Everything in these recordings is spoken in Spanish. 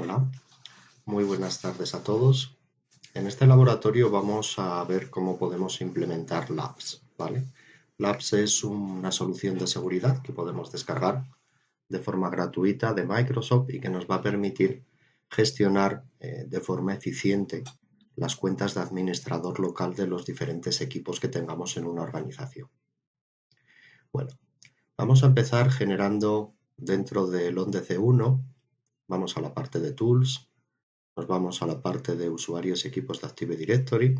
Hola, muy buenas tardes a todos. En este laboratorio vamos a ver cómo podemos implementar Labs. ¿vale? Labs es una solución de seguridad que podemos descargar de forma gratuita de Microsoft y que nos va a permitir gestionar eh, de forma eficiente las cuentas de administrador local de los diferentes equipos que tengamos en una organización. Bueno, vamos a empezar generando dentro del ONDC1 Vamos a la parte de Tools, nos vamos a la parte de usuarios y equipos de Active Directory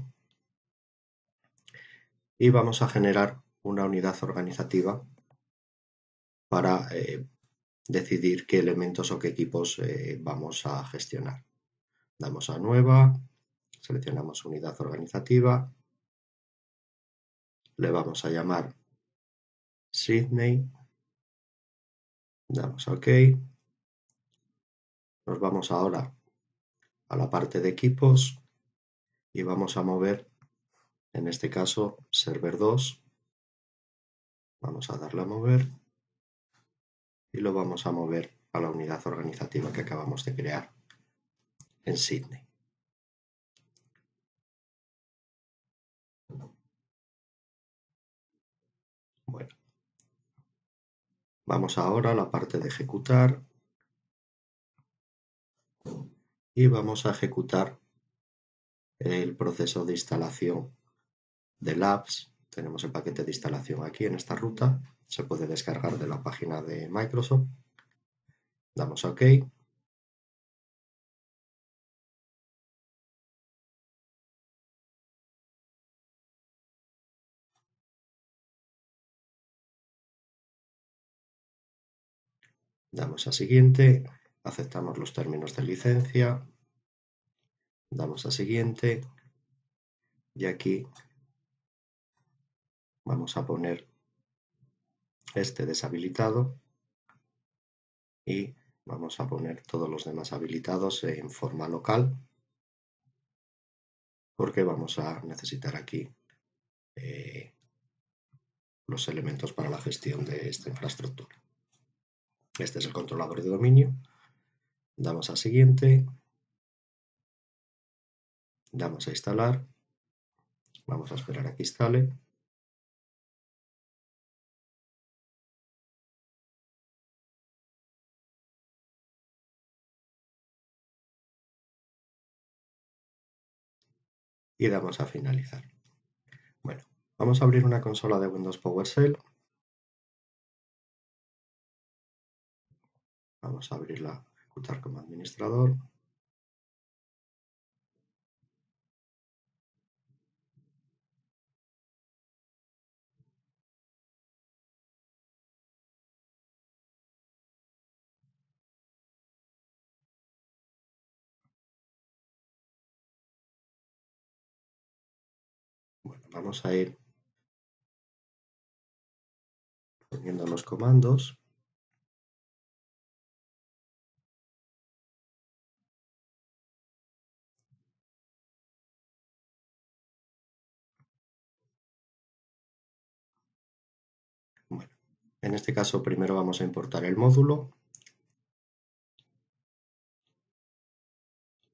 y vamos a generar una unidad organizativa para eh, decidir qué elementos o qué equipos eh, vamos a gestionar. Damos a Nueva, seleccionamos Unidad Organizativa, le vamos a llamar Sydney, damos a OK nos vamos ahora a la parte de equipos y vamos a mover, en este caso, server 2. Vamos a darle a mover y lo vamos a mover a la unidad organizativa que acabamos de crear en Sydney. Bueno, vamos ahora a la parte de ejecutar y vamos a ejecutar el proceso de instalación de Labs. Tenemos el paquete de instalación aquí en esta ruta. Se puede descargar de la página de Microsoft. Damos a OK. Damos a siguiente aceptamos los términos de licencia, damos a siguiente y aquí vamos a poner este deshabilitado y vamos a poner todos los demás habilitados en forma local porque vamos a necesitar aquí eh, los elementos para la gestión de esta infraestructura. Este es el controlador de dominio Damos a siguiente. Damos a instalar. Vamos a esperar a que instale. y damos a finalizar. Bueno, vamos a abrir una consola de Windows PowerShell. Vamos a abrirla como administrador. Bueno, vamos a ir poniendo los comandos. En este caso primero vamos a importar el módulo.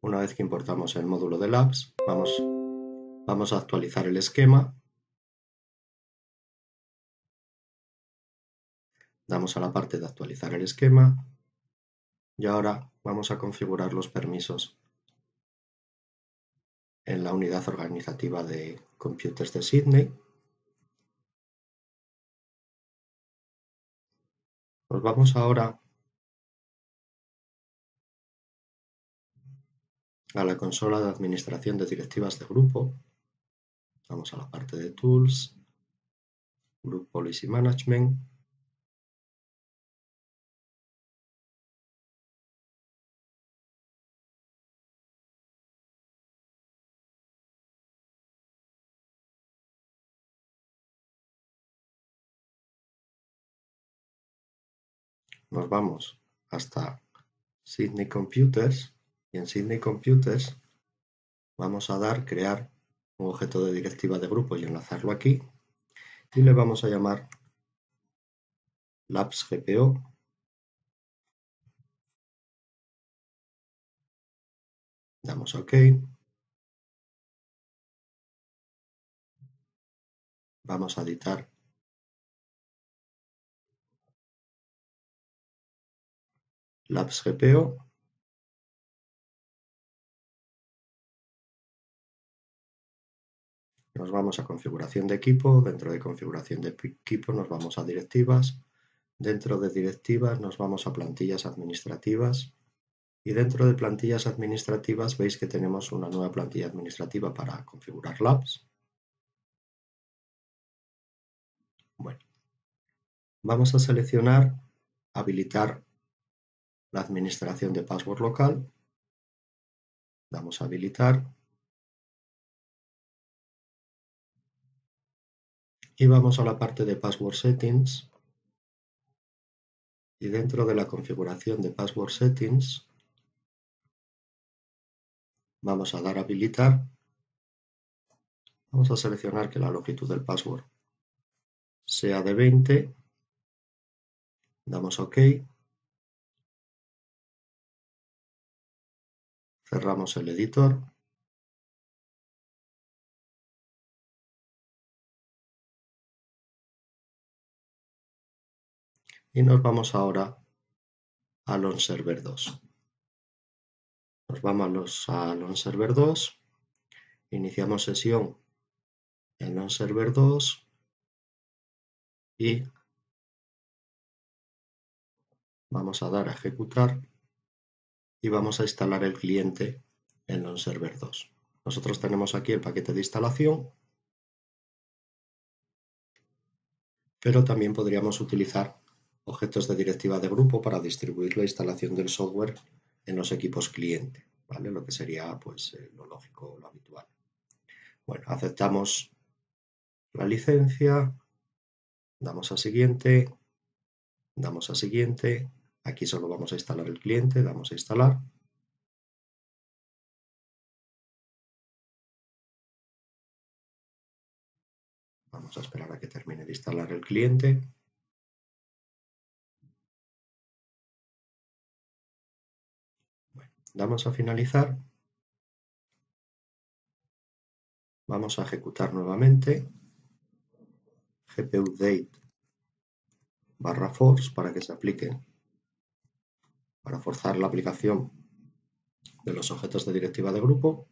Una vez que importamos el módulo de Labs, vamos, a actualizar el esquema. Damos a la parte de actualizar el esquema y ahora vamos a configurar los permisos en la unidad organizativa de computers de Sydney. Vamos ahora a la consola de administración de directivas de grupo. Vamos a la parte de Tools, Group Policy Management. Nos vamos hasta Sydney Computers y en Sydney Computers vamos a dar crear un objeto de directiva de grupo y enlazarlo aquí y le vamos a llamar Labs GPO Damos OK. Vamos a editar. Labs GPO. Nos vamos a configuración de equipo. Dentro de configuración de equipo nos vamos a directivas. Dentro de directivas nos vamos a plantillas administrativas. Y dentro de plantillas administrativas veis que tenemos una nueva plantilla administrativa para configurar labs. Bueno, vamos a seleccionar habilitar la administración de password local. Damos a habilitar. Y vamos a la parte de password settings. Y dentro de la configuración de password settings Vamos a dar a habilitar. Vamos a seleccionar que la longitud del password sea de 20. Damos OK. Cerramos el editor. Y nos vamos ahora al OnServer 2. Nos vamos a server 2, iniciamos sesión en server 2 y vamos a dar a ejecutar y vamos a instalar el cliente en server 2. Nosotros tenemos aquí el paquete de instalación, pero también podríamos utilizar objetos de directiva de grupo para distribuir la instalación del software en los equipos cliente, ¿vale? Lo que sería pues eh, lo lógico, lo habitual. Bueno, aceptamos la licencia, damos a siguiente, damos a siguiente, aquí solo vamos a instalar el cliente, damos a instalar. Vamos a esperar a que termine de instalar el cliente. Damos a finalizar. Vamos a ejecutar nuevamente GPU date barra force para que se aplique para forzar la aplicación de los objetos de directiva de grupo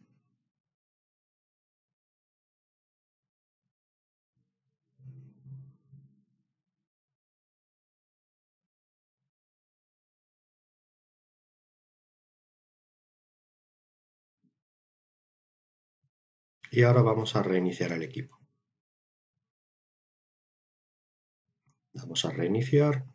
Y ahora vamos a reiniciar el equipo. Vamos a reiniciar.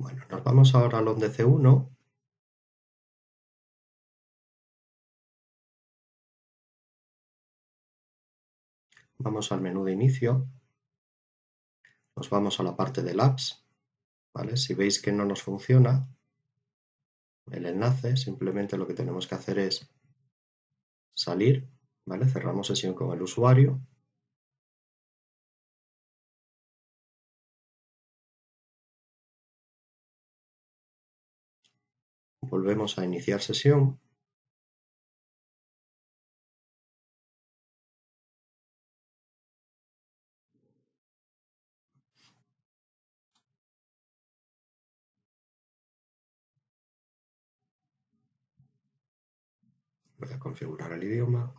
Bueno, nos vamos ahora al c 1 Vamos al menú de inicio. Nos vamos a la parte de apps. ¿vale? Si veis que no nos funciona el enlace, simplemente lo que tenemos que hacer es salir, ¿vale? Cerramos sesión con el usuario Volvemos a iniciar sesión. Voy a configurar el idioma.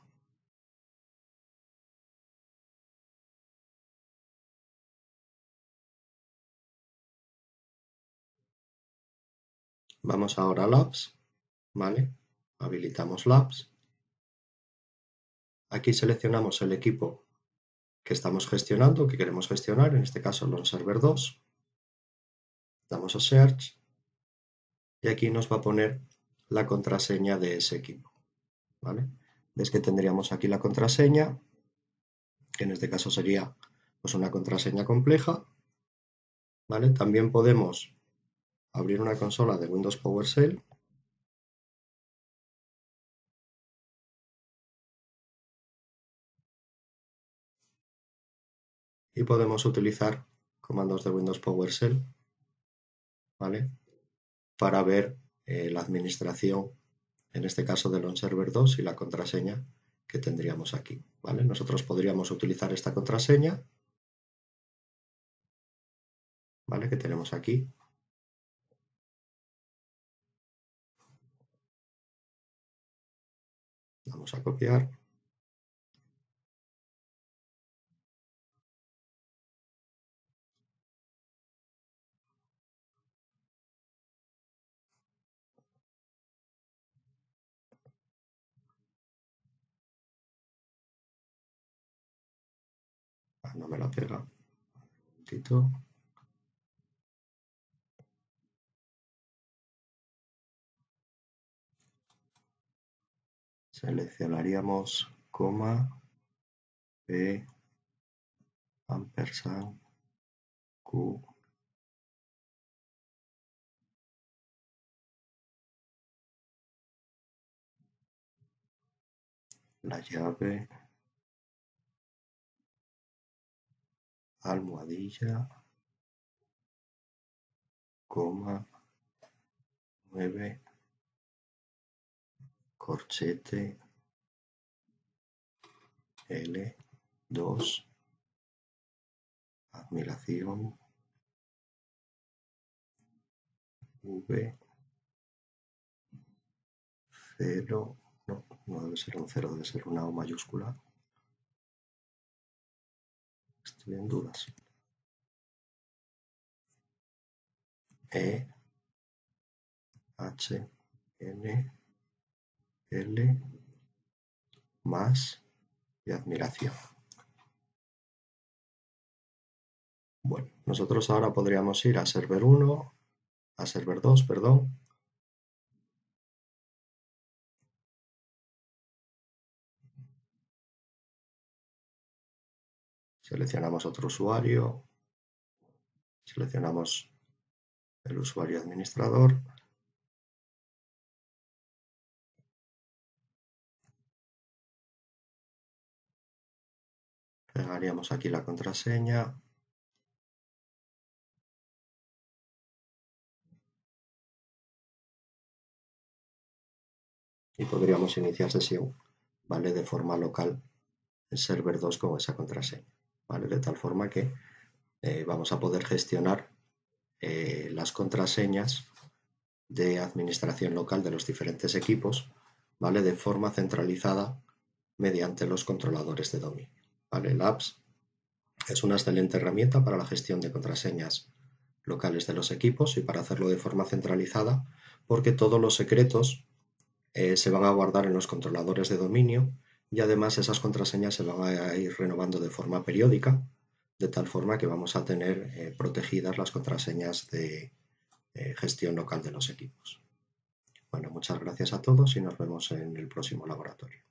Vamos ahora a Labs, ¿vale? Habilitamos Labs. Aquí seleccionamos el equipo que estamos gestionando, que queremos gestionar, en este caso el server 2. Damos a Search y aquí nos va a poner la contraseña de ese equipo. ¿vale? Ves que tendríamos aquí la contraseña, que en este caso sería pues, una contraseña compleja. ¿vale? También podemos abrir una consola de Windows PowerShell y podemos utilizar comandos de Windows PowerShell ¿vale? para ver eh, la administración, en este caso del OnServer 2 y la contraseña que tendríamos aquí. ¿vale? Nosotros podríamos utilizar esta contraseña ¿vale? que tenemos aquí. Vamos a copiar. no me la pega. Un Seleccionaríamos coma, P, ampersand, Q, la llave. Almohadilla, coma, 9, corchete, L, 2, admiración, V, 0, no, debe ser un 0, debe ser una O mayúscula. Estoy en dudas. E, H, N, L, más y admiración. Bueno, nosotros ahora podríamos ir a server 1, a server 2, perdón, Seleccionamos otro usuario. Seleccionamos el usuario administrador. Pegaríamos aquí la contraseña. Y podríamos iniciar sesión, ¿vale? De forma local en server 2 con esa contraseña. De tal forma que eh, vamos a poder gestionar eh, las contraseñas de administración local de los diferentes equipos, ¿vale? De forma centralizada mediante los controladores de dominio, ¿vale? Labs es una excelente herramienta para la gestión de contraseñas locales de los equipos y para hacerlo de forma centralizada porque todos los secretos eh, se van a guardar en los controladores de dominio y además esas contraseñas se van a ir renovando de forma periódica, de tal forma que vamos a tener eh, protegidas las contraseñas de eh, gestión local de los equipos. Bueno, muchas gracias a todos y nos vemos en el próximo laboratorio.